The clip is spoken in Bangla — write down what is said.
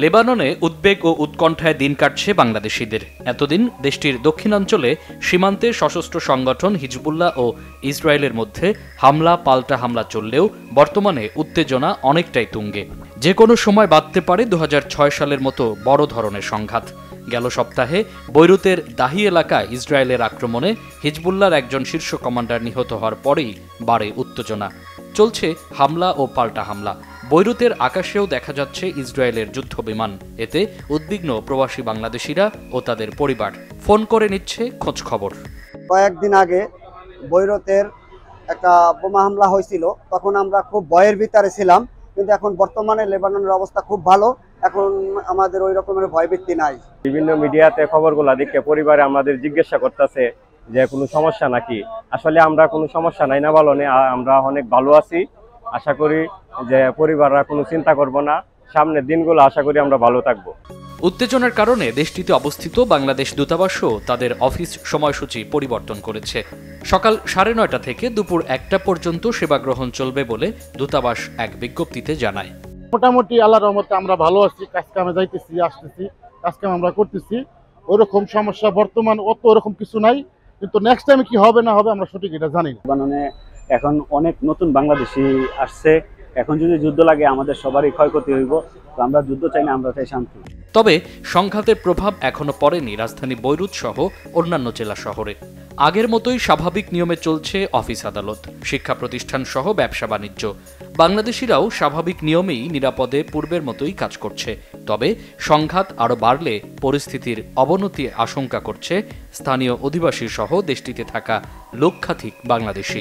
লেবাননে উদ্বেগ ও উৎকণ্ঠায় দিন কাটছে বাংলাদেশিদের। এতদিন দেশটির দক্ষিণাঞ্চলে সীমান্তে সশস্ত্র সংগঠন হিজবুল্লাহ ও ইসরায়েলের মধ্যে হামলা, পাল্টা হামলা চললেও বর্তমানে উত্তেজনা অনেকটাই তুঙ্গে। যে কোনো সময় বাঁধতে পারে দু হাজার ছয় সালের মতো বড় ধরনের সংঘাত। গেল সপ্তাহে বৈরুতের দাহি এলাকায় ইসরায়েলের আক্রমণে হিজবুল্লাহর একজন শীর্ষ কমান্ডার নিহত হওয়ার পরেই বাড়ে উত্তেজনা। চলছে হামলা ও পাল্টা হামলা। বৈরুতের আকাশেও দেখা যাচ্ছে ইসরায়েলের যুদ্ধ বিমান এতে উদ্বিগ্ন প্রবাসী বাংলাদেশিরা ও তাদের পরিবার। ফোন করে নিচ্ছে খোঁজ খবর। কয়েকদিন আগে বৈরতের একটা বোমা হামলা হয়েছিল। তখন আমরা খুব ভয়ের ভিতরে ছিলাম কিন্তু এখন বর্তমানে লেবাননের অবস্থা খুব ভালো। এখন আমাদের ওই রকমের ভয়ভীতি নাই। বিভিন্ন মিডিয়াতে খবরগুলো দেখে পরিবারে আমাদের জিজ্ঞাসা করতেছে যে কোনো সমস্যা নাকি? আসলে আমরা কোনো সমস্যা নাই না বলো আমরা অনেক ভালো আছি। আশা করি যে পরিবাররা কোনো চিন্তা করব না। সামনের দিনগুলো আশা করি আমরা ভালো থাকব। উত্তেজনার কারণে দেশটিতে অবস্থিত বাংলাদেশ দূতাবাসও তাদের অফিস সময়সূচি পরিবর্তন করেছে। সকাল সাড়ে নয়টা থেকে দুপুর একটা পর্যন্ত সেবা গ্রহণ চলবে বলে দূতাবাস এক বিজ্ঞপ্তিতে জানায়। মোটামুটি আল্লাহ রহমতে আমরা ভালো আছি কাজ কামে যাইতেছি আসতেছি কাজ কাম আমরা করতেছি। ওরকম সমস্যা বর্তমান অত ওরকম কিছু নাই কিন্তু নেক্সট টাইমে কি হবে না হবে আমরা সঠিক এটা জানি না। লেবাননে এখন অনেক নতুন বাংলাদেশি আসছে। এখন যদি যুদ্ধ লাগে, আমাদের সবারই ক্ষয়ক্ষতি হইব। তো আমরা যুদ্ধ চাই না, আমরা চাই শান্তি। তবে সংঘাতের প্রভাব এখনও পড়েনি রাজধানী বৈরুত সহ অন্যান্য জেলা শহরে। আগের মতোই স্বাভাবিক নিয়মে চলছে অফিস আদালত, শিক্ষা প্রতিষ্ঠান সহ ব্যবসা বাণিজ্য। বাংলাদেশিরাও স্বাভাবিক নিয়মেই নিরাপদে পূর্বের মতোই কাজ করছে। তবে সংঘাত আরও বাড়লে পরিস্থিতির অবনতি আশঙ্কা করছে স্থানীয় অধিবাসী সহ দেশটিতে থাকা লক্ষাধিক বাংলাদেশি।